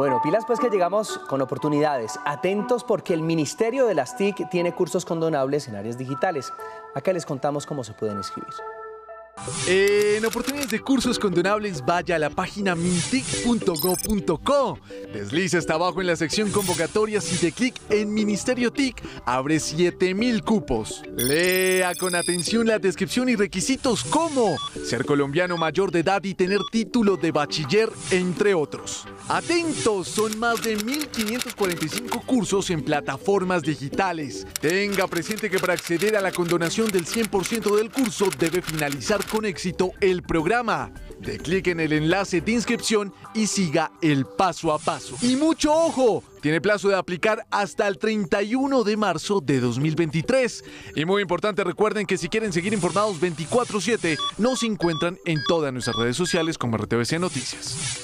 Bueno, pilas pues que llegamos con oportunidades. Atentos porque el Ministerio de las TIC tiene cursos condonables en áreas digitales. Acá les contamos cómo se pueden inscribir. En oportunidades de cursos condonables, vaya a la página mintic.go.co. Desliza hasta abajo en la sección convocatorias y de clic en Ministerio TIC abre 7000 cupos. Lea con atención la descripción y requisitos como ser colombiano mayor de edad y tener título de bachiller, entre otros. Atentos, son más de 1545 cursos en plataformas digitales. Tenga presente que para acceder a la condonación del 100% del curso debe finalizar con éxito el programa. De clic en el enlace de inscripción y siga el paso a paso. Y mucho ojo, tiene plazo de aplicar hasta el 31 de marzo de 2023. Y muy importante, recuerden que si quieren seguir informados 24/7, nos encuentran en todas nuestras redes sociales como RTBC Noticias.